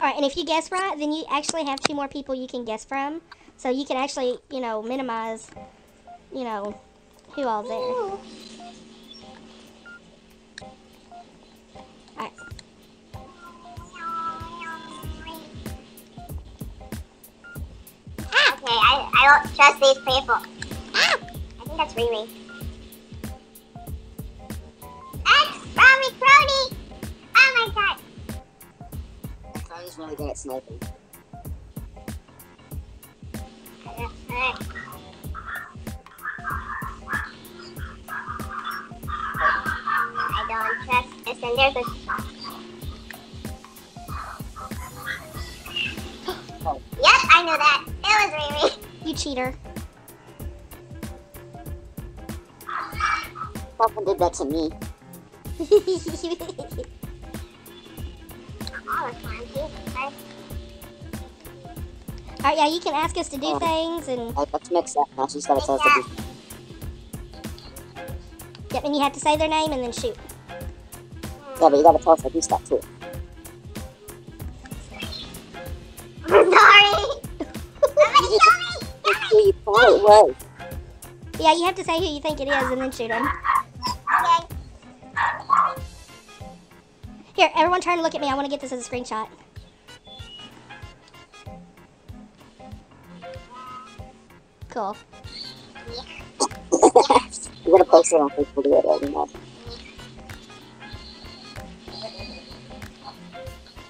Alright, and if you guess right, then you actually have two more people you can guess from. So you can actually, you know, minimize, you know, who all's there. I, don't trust these people. Ah! I think that's Riri. X Romy Croney! Oh my god! Croney's really good at sniping. I don't trust this and there's a You. Someone did that to me. All the time, Jesus Christ. Alright, yeah, you can ask us to do Oh. things and let's mix that now. She's gotta tell us to do. yep, and you have to say their name and then shoot. Yeah, but you gotta tell us to do stuff too. You thought it was. Yeah, you have to say who you think it is and then shoot him. Okay. Here, everyone turn and look at me. I want to get this as a screenshot. Cool. You're gonna post it on Facebook later, you know.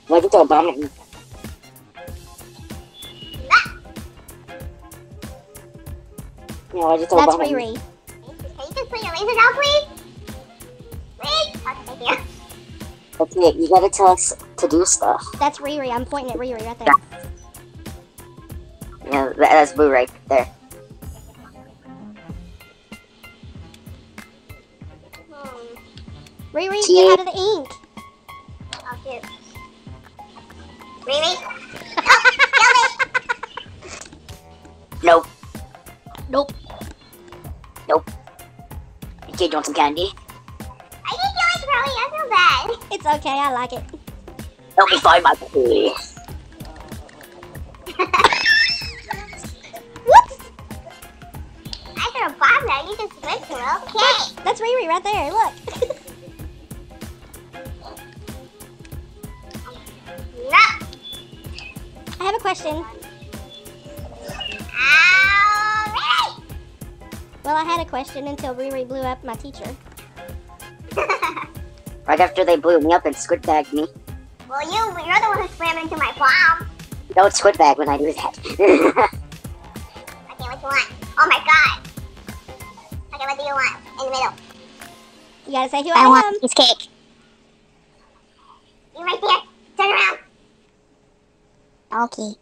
Why'd you throw a bomb at me? Yeah, why'd you throw a That's bomb at me? Riri. Can you just put your laser down, please? Please? Okay, thank you. Okay, you gotta tell us to do stuff. That's Riri. I'm pointing at Riri right there. Yeah, that, that's Boo right there. Hmm. Riri, Tia. get out of the ink. Oh, shoot. Riri? Nope. Nope. Nope. You kid, you want some candy? I think you like Crowley. I feel bad. It's okay. I like it. Help me find my puppy. Whoops. I could have bombed that. You just switched her. Okay. That's Riri right there. Look. No. I have a question. Well, I had a question until Riri blew up my teacher. Right after they blew me up and squid bagged me. well, you, you're the one who swam into my palm. Don't squid bag when I do that. Okay, what you want? Oh my god. Okay, what do you want? In the middle. You gotta say who I, I want am. cake. You right there. Turn around. Okay.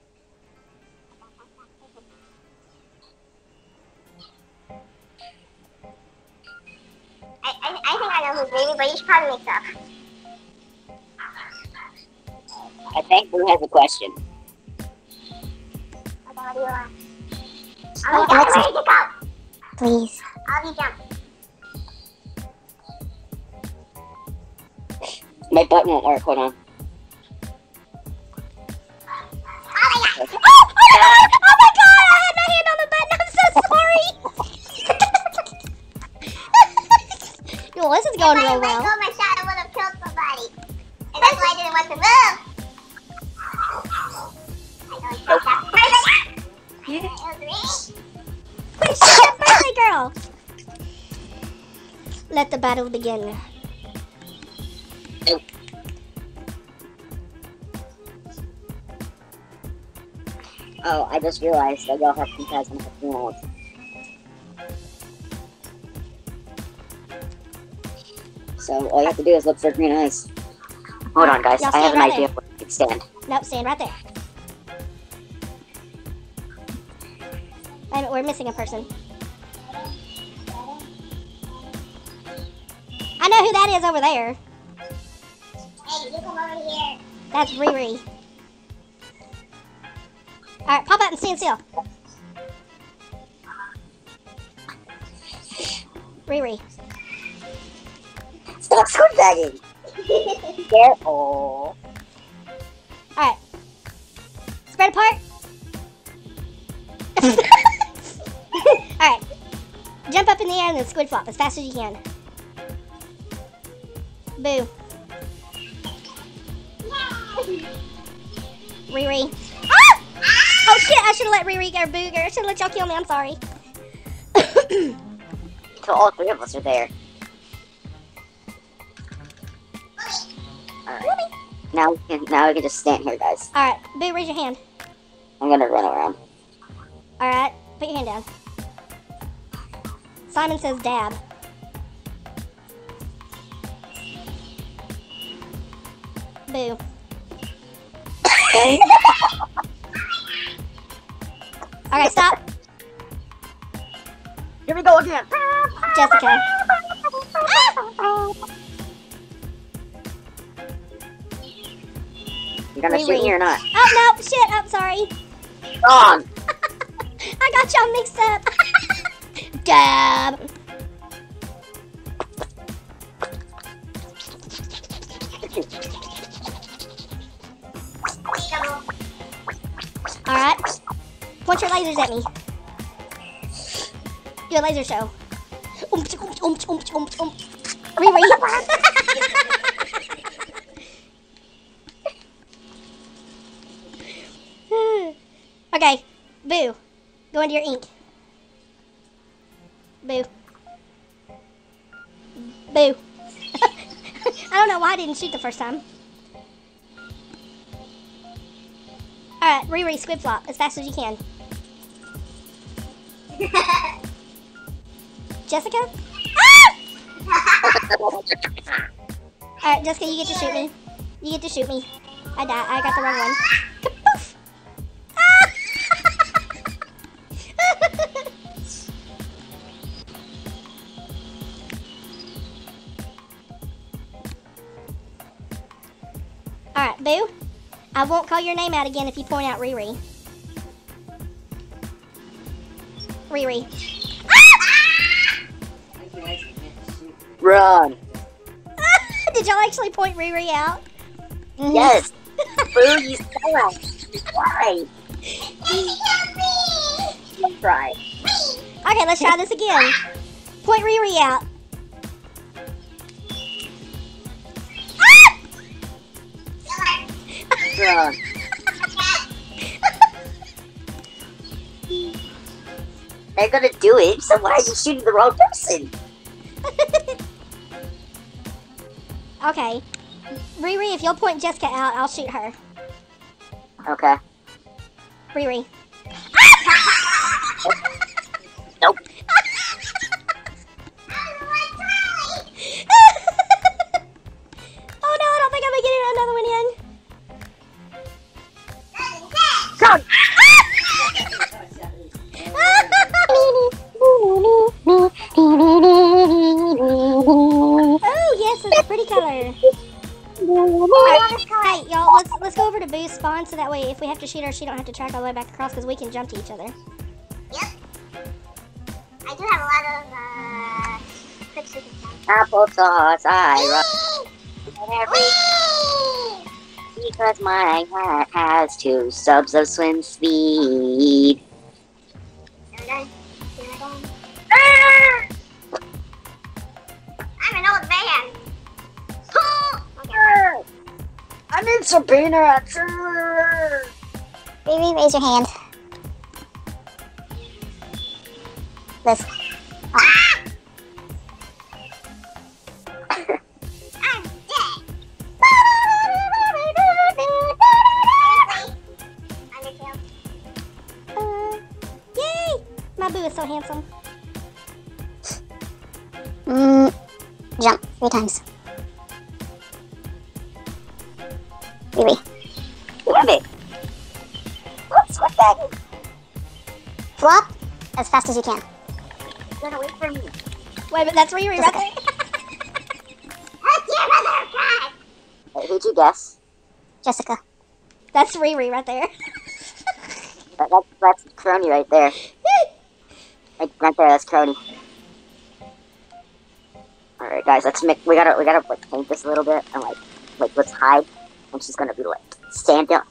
I, I, I think I know who's baby, but you should probably mix up. I think Boo has a question. Okay, what do you want? I'll be Alexa. ready to go. Please. I'll be jump. My button won't work. Hold on. Well, this is going if real let well. go of my shot, I would have killed somebody. And that's why I didn't want to move. I know it's not that perfect. It was me. Wait, shut up, birthday girl. Let the battle begin. Oh, I just realized that y'all have compassion for funerals. So all you have to do is look for green eyes. Hold on, guys. I have an right idea there. where you can stand. Nope, stand right there. Wait a minute, we're missing a person. I know who that is over there. Hey, you come over here. That's Riri. Alright, pop out and stand still. Riri. Stop squid bagging. Careful. Alright. Spread apart. Alright. Jump up in the air and then squid flop as fast as you can. Boo. Riri. Ah! Oh shit, I should have let Riri go booger. I should have let y'all kill me. I'm sorry. So all three of us are there. Now we can now we can just stand here, guys. Alright, Boo, raise your hand. I'm gonna run around. Alright, put your hand down. Simon says dab. Boo. Okay. Okay, stop. Here we go again. Jessica. Ah! You gonna Riri. shoot me or not? Oh, no, shit, I'm sorry. Wrong. I got y'all mixed up. Dab. Alright. Point your lasers at me. Do a laser show. Oomph, oomph, oomph, oomph, oomph, oomph. Riri. okay. Boo. Go into your ink. Boo. Boo. I don't know why I didn't shoot the first time. Alright, Riri, squid flop as fast as you can. Jessica? Ah! Alright, Jessica, you get to shoot me. You get to shoot me. I died. I got the wrong one. Boo. I won't call your name out again if you point out Riri. Riri. Run. Did y'all actually point Riri out? Yes. Boo, you suck. Why? Try. Okay, let's try this again. Point Riri out. They're gonna do it, so why are you shooting the wrong person? okay. Riri, if you'll point Jessica out, I'll shoot her. Okay. Riri. it's a pretty color. Alright, Hey, y'all, let's let's go over to Boo's spawn so that way if we have to shoot her, she don't have to track all the way back across because we can jump to each other. Yep. I do have a lot of uh, quick super. Applesauce, I run every because my hat has two subs of swim speed. In Baby, raise your hand. This. Ah! I'm dead. Yay! My Boo is so handsome. Mm, jump three times. Baby. Damn it. That? Flop as fast as you can. Get away from me. Wait, but that's Riri right there. That's your mother, God! Hey, who'd you guess? Jessica. that's Riri right there. That, that, that's Croney right there. Right, right there, that's Croney. All right, guys, let's make. We gotta we gotta like paint this a little bit and like like let's hide. And she's gonna be like stand up.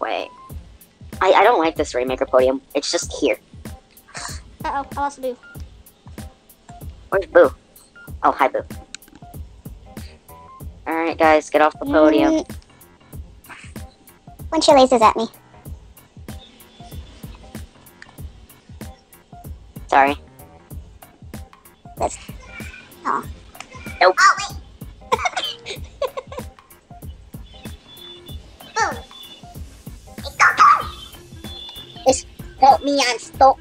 Wait, I I don't like this Rainmaker podium. It's just here. Uh oh, I lost Boo. Where's Boo? Oh, hi Boo. All right, guys, get off the podium. Mm. When she lasers at me. Sorry. Liz. Oh. Nope. Oh, Help me, I'm stuck.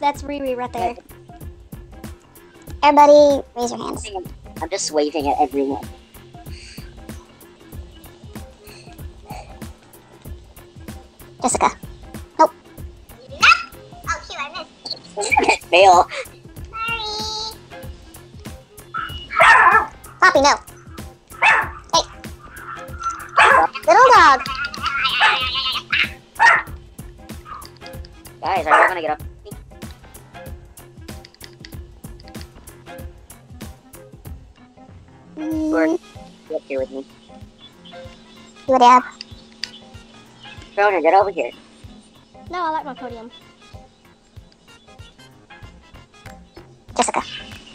That's Riri right there. Everybody, raise your hands. I'm just waving at everyone. Jessica. Nope. Nope. Oh, shoot, I missed. Fail. Guys, are you gonna get up? Mm, Get up here with me. a dab. Kroner, get over here. No, I like my podium. Jessica.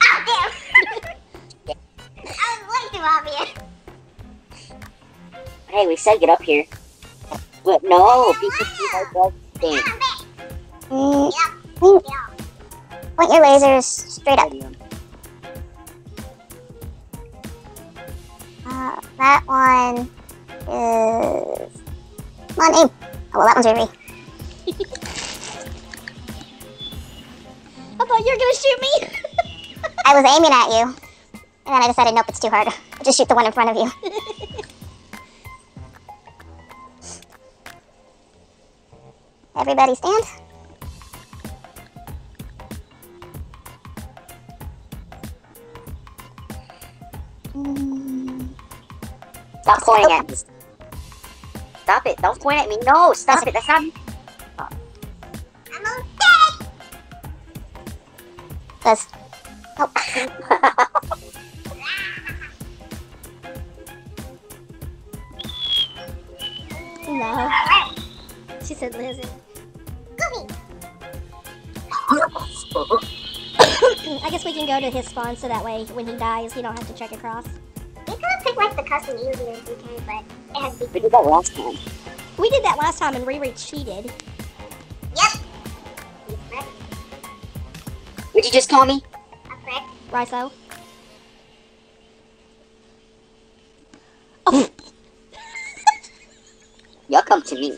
Oh, damn. I was way too obvious. Hey, we said get up here. But no, because you are just thing. Point your lasers straight up. Uh, that one is. Come on, aim. Oh, well, that one's Riri. I thought you were gonna shoot me. I was aiming at you. And then I decided, nope, it's too hard. I'll Just shoot the one in front of you. Everybody stand. Stop pointing at me. Stop it. Don't point at me. No, stop it. That's not me. I'm okay. Cause, go to his spawn so that way when he dies, he don't have to check across. We could have picked like the custom user if we can, but it has to be. we did that last time. We did that last time and Riri cheated. Yep. You prick. Would you just call me? A prick. Riso. Oh, Y'all come to me.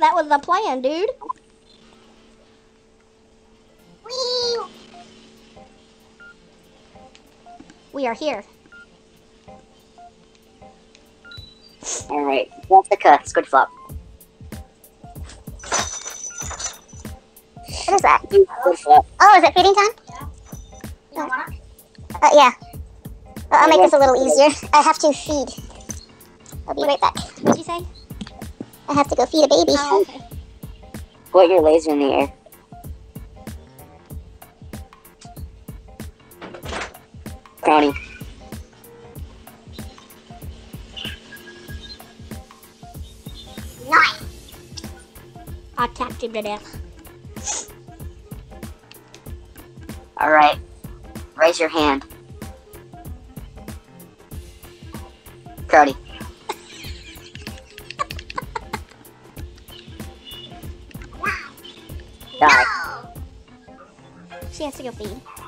that was the plan, dude. We are here. All right, Jessica, squid flop. What is that? Squid flop. Oh, is it feeding time? You want? Uh, yeah. Well, I'll make this a little easier. I have to feed. I'll be right back. What'd you say? I have to go feed a baby. Oh, okay. Put your laser in the air. Croney. Nice. I tapped him to death. All right, raise your hand. Crowdy. Die. No. She has to go feed.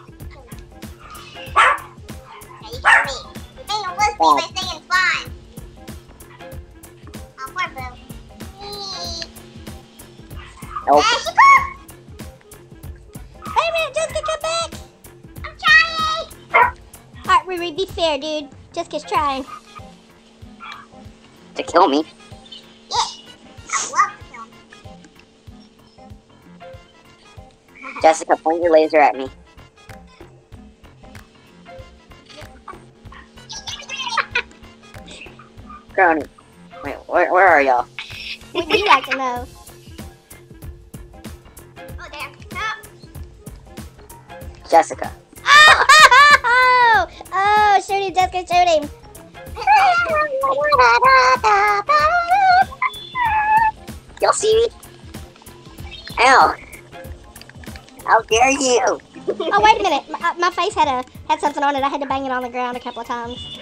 Nope. There she goes. Wait a minute, Jessica, come back! I'm trying. Alright, Riri, be fair, dude. Jessica's trying. To kill me. Yeah. I love to kill. Jessica, point your laser at me. Croney. Wait, where, where are y'all? Would you like to know? Oh, damn. No. Jessica. Oh, oh, shoot him, Jessica, shoot him. Y'all see me? Ow. How dare you? Oh, wait a minute. My, uh, my face had a had something on it. I had to bang it on the ground a couple of times.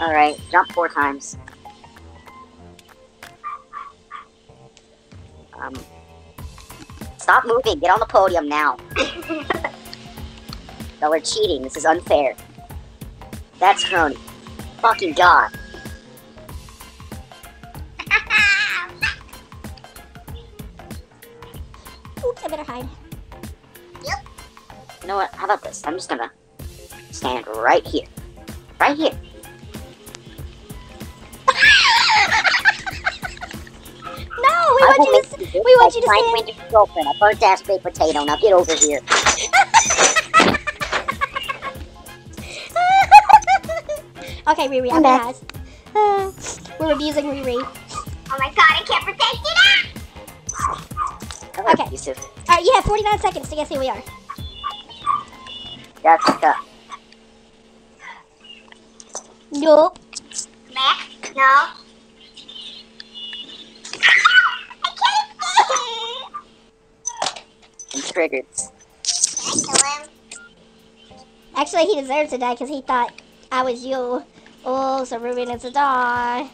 Alright, jump four times. Um, stop moving. Get on the podium now. Y'all are cheating. This is unfair. That's croney. Fucking god. Oops, I better hide. Yep. You know what? How about this? I'm just gonna stand right here. Right here. No, we want you to. We want you to trying stand- win your girlfriend. A burnt ass baked potato. Now get over here. okay, Riri, I'm back. Uh, we're abusing Riri. Oh my god, I can't protect it! Hello, Okay. Yusuf. All right, you have 49 seconds to guess who we are. Jessica. Nope. Max? No. Actually, he deserves to die because he thought I was you. Oh, so Ruben is a die.